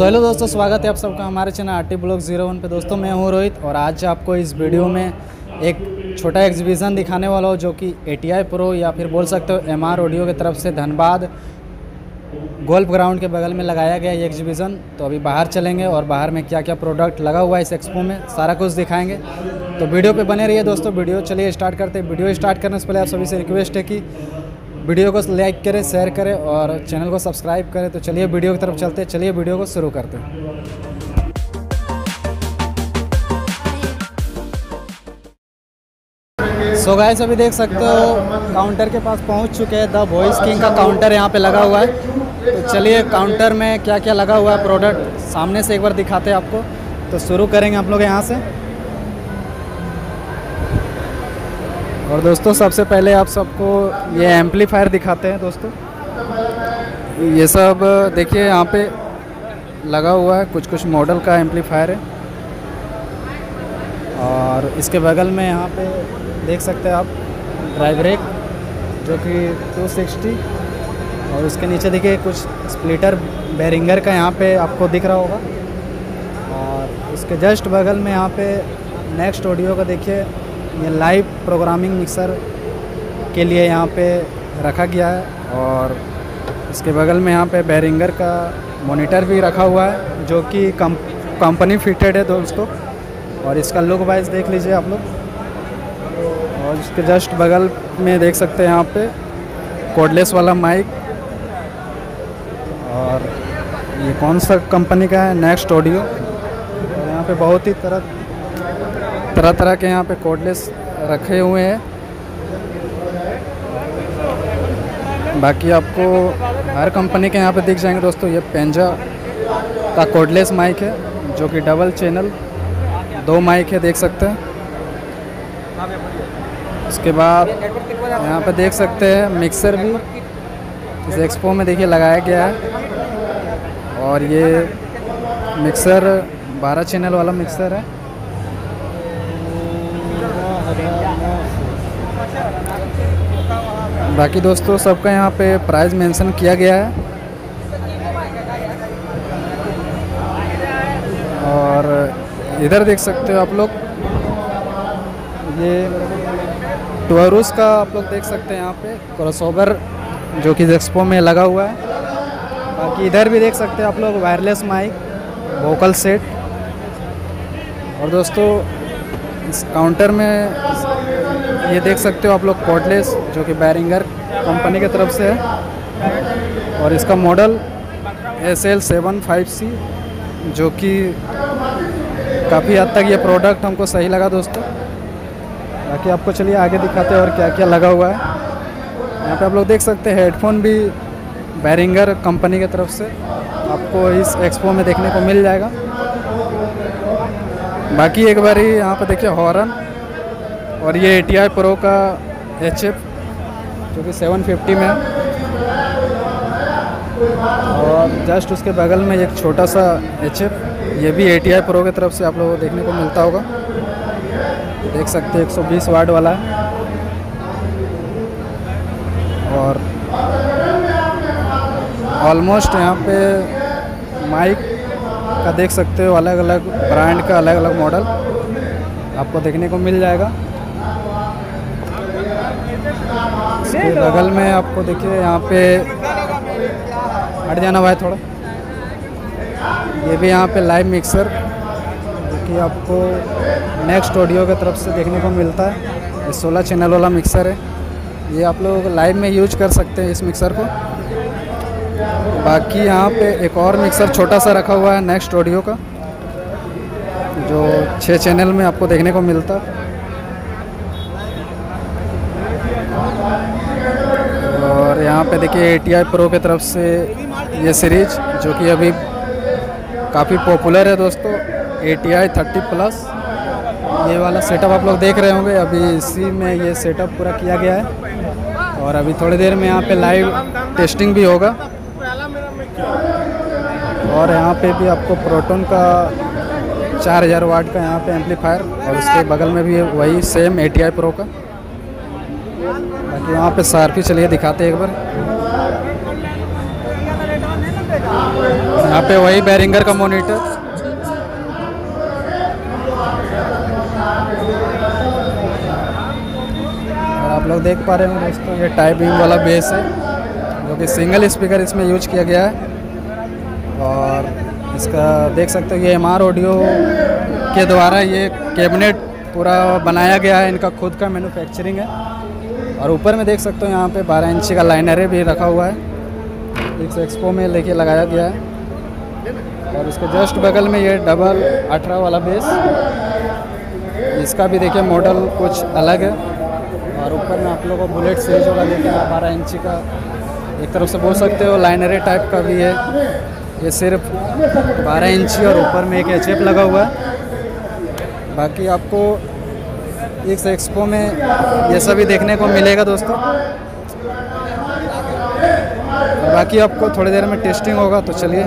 So hello दोस्तों, स्वागत है आप सबका हमारे channel R T blog zero one पर दोस्तों, मैं हूँ रोहित और आज आपको इस वीडियो में एक छोटा एग्जीबिशन दिखाने वाला हूँ जो कि ए टी आई प्रो या फिर बोल सकते हो एम आर ऑडियो की तरफ़ से धनबाद गोल्फ ग्राउंड के बगल में लगाया गया ये एग्जीबिशन तो अभी बाहर चलेंगे और बाहर में क्या क्या प्रोडक्ट लगा हुआ है इस एक्सपो में, सारा कुछ दिखाएँगे। तो वीडियो पे बने रहिए दोस्तों, वीडियो चलिए स्टार्ट करते हैं। वीडियो स्टार्ट करने से पहले आप सभी से रिक्वेस्ट है कि वीडियो को लाइक करें शेयर करें और चैनल को सब्सक्राइब करें। तो चलिए वीडियो की तरफ़ चलते हैं। चलिए वीडियो को शुरू करते हैं। सो गाइस अभी देख सकते हो काउंटर के पास पहुँच चुके हैं। द वॉइस किंग का काउंटर यहाँ पे लगा हुआ है। तो चलिए काउंटर में क्या क्या लगा हुआ है प्रोडक्ट सामने से एक बार दिखाते हैं आपको। तो शुरू करेंगे आप लोग यहाँ से। और दोस्तों, सबसे पहले आप सबको ये एम्पलीफायर दिखाते हैं दोस्तों। ये सब, देखिए, यहाँ पे लगा हुआ है कुछ कुछ मॉडल का एम्पलीफायर है। और इसके बगल में यहाँ पे देख सकते हैं आप ड्राइव ब्रेक जो कि 260 और उसके नीचे देखिए, कुछ स्प्लिटर बैरिंगर का यहाँ पे आपको दिख रहा होगा। और उसके जस्ट बगल में यहाँ पे नेक्स्ट ऑडियो का देखिए ये लाइव प्रोग्रामिंग मिक्सर के लिए यहाँ पे रखा गया है और इसके बगल में यहाँ पे बैरिंगर का मॉनिटर भी रखा हुआ है, जो कि कंपनी फिटेड है दोस्तों। और इसका लुक वाइज देख लीजिए आप लोग। और इसके जस्ट बगल में देख सकते हैं यहाँ पे कोडलेस वाला माइक और ये कौन सा कंपनी का है? नेक्स्ट ऑडियो यहाँ पे बहुत ही तरह तरह तरह के यहाँ पे कोडलेस रखे हुए हैं। बाकी आपको हर कंपनी के यहाँ पे दिख जाएँगे दोस्तों, ये पेंजा का कोडलेस माइक है, जो कि डबल चैनल दो माइक है, देख सकते हैं। उसके बाद यहाँ पे देख सकते हैं मिक्सर भी, इस एक्सपो में देखिए लगाया गया है। और ये मिक्सर 12 चैनल वाला मिक्सर है। बाकी दोस्तों, सबका यहाँ पे प्राइस मेंशन किया गया है। और इधर देख सकते हो आप लोग, ये टोरूस का आप लोग देख सकते हैं यहाँ पे क्रॉसओवर जो कि एक्सपो में लगा हुआ है। बाकी इधर भी देख सकते हैं आप लोग वायरलेस माइक वोकल सेट और दोस्तों इस काउंटर में ये देख सकते हो आप लोग कॉर्डलेस जो कि बैरिंगर कंपनी की तरफ़ से है। और इसका model S L seven five C जो कि काफ़ी हद तक ये प्रोडक्ट हमको सही लगा दोस्तों। बाकी आपको चलिए आगे दिखाते हैं और क्या क्या लगा हुआ है। यहाँ पे आप लोग देख सकते हैं हेडफोन भी बैरिंगर कंपनी की तरफ़ से। आपको इस एक्सपो में देखने को मिल जाएगा। बाकी एक बार ही यहाँ पर देखिए हॉर्न और ये ए टी आई प्रो का एच एफ़ जो कि 750 में और जस्ट उसके बगल में एक छोटा सा एच एफ़ ये भी ए टी आई प्रो की तरफ़ से आप लोगों को देखने को मिलता होगा। देख सकते हैं 120 वाट वाला है। और ऑलमोस्ट यहाँ पे माइक का देख सकते हो अलग अलग ब्रांड का अलग अलग मॉडल आपको देखने को मिल जाएगा। इसके बगल में आपको देखिए यहाँ पे हट जाना भाई थोड़ा। ये भी यहाँ पे लाइव मिक्सर जो कि आपको नेक्स्ट ऑडियो की तरफ़ से देखने को मिलता है। ये सोलह चैनल वाला मिक्सर है। ये आप लोग लाइव में यूज़ कर सकते हैं इस मिक्सर को। बाकी यहाँ पे एक और मिक्सर छोटा सा रखा हुआ है नेक्स्ट ऑडियो का, जो छः चैनल में आपको देखने को मिलता। और यहाँ पे देखिए ए टी आई प्रो की तरफ़ से ये सीरीज़ जो कि अभी काफ़ी पॉपुलर है दोस्तों A T I thirty plus ये वाला सेटअप आप लोग देख रहे होंगे, अभी इसी में ये सेटअप पूरा किया गया है। और अभी थोड़ी देर में यहाँ पे लाइव टेस्टिंग भी होगा। और यहाँ पे भी आपको प्रोटोन का 4000 वाट का यहाँ पे एम्पलीफायर और उसके बगल में भी वही सेम ए टी प्रो का। बाकी वहाँ पे सारपी चलिए दिखाते एक बार। यहाँ पे वही बैरिंगर का मोनीटर आप लोग देख पा रहे हो दोस्तों, ये टाइपिंग वाला बेस है, जो कि सिंगल स्पीकर इसमें यूज़ किया गया है। और इसका देख सकते हो, ये एम आर ऑडियो के द्वारा ये कैबिनेट पूरा बनाया गया है। इनका खुद का मैन्युफैक्चरिंग है। और ऊपर में देख सकते हो, यहाँ पे 12 इंची का लाइनर भी रखा हुआ है। एक एक्सपो में लेके लगाया गया है। और उसके जस्ट बगल में ये डबल अठारह वाला बेस इसका भी देखिए मॉडल कुछ अलग है। और ऊपर में आप लोगों को बुलेट सीरीज़ वाला देखिए बारह इंची का एक तरफ़ से बोल सकते हो लाइनरे टाइप का भी है। ये सिर्फ़ 12 इंची और ऊपर में एक एचएफ लगा हुआ है। बाकी आपको इस एक्सपो में ये सभी देखने को मिलेगा दोस्तों। बाकी आपको थोड़ी देर में टेस्टिंग होगा तो चलिए